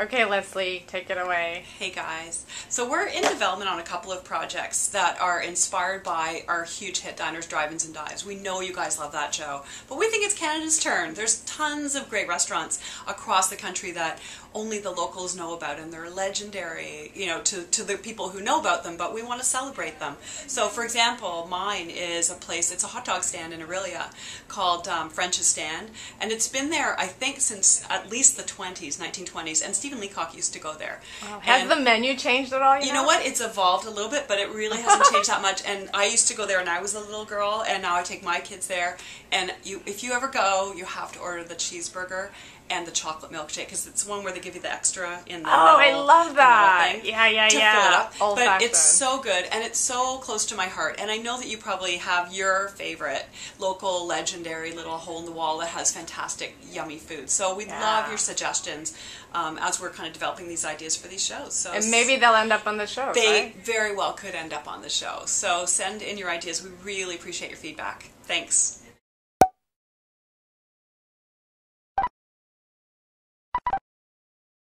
Okay, Leslie, take it away. Hey guys. So we're in development on a couple of projects that are inspired by our huge hit Diners, Drive-Ins and Dives. We know you guys love that show, but we think it's Canada's turn. There's tons of great restaurants across the country that only the locals know about and they're legendary, you know, to, to the people who know about them, but we want to celebrate them. So for example, mine is a place, it's a hot dog stand in Orillia called um, French's Stand, and it's been there, I think, since at least the 20s, 1920s, and Stephen Leacock used to go there. Wow. Has And- the menu changed at all? You, you know what? It's evolved a little bit, but it really hasn't changed that much. And I used to go there when I was a little girl, and now I take my kids there. And you, if you ever go, you have to order the cheeseburger and the chocolate milkshake because it's one where they give you the extra in the Oh, I love that. Yeah, yeah, to yeah. Fill it up. Old but fashioned. it's so good and it's so close to my heart. And I know that you probably have your favorite local legendary little hole in the wall that has fantastic yummy food. So we'd Yeah. love your suggestions um, as we're kind of developing these ideas for these shows. So And maybe they'll end up on the show, they right? very well could end up on the show. So send in your ideas. We really appreciate your feedback. Thanks.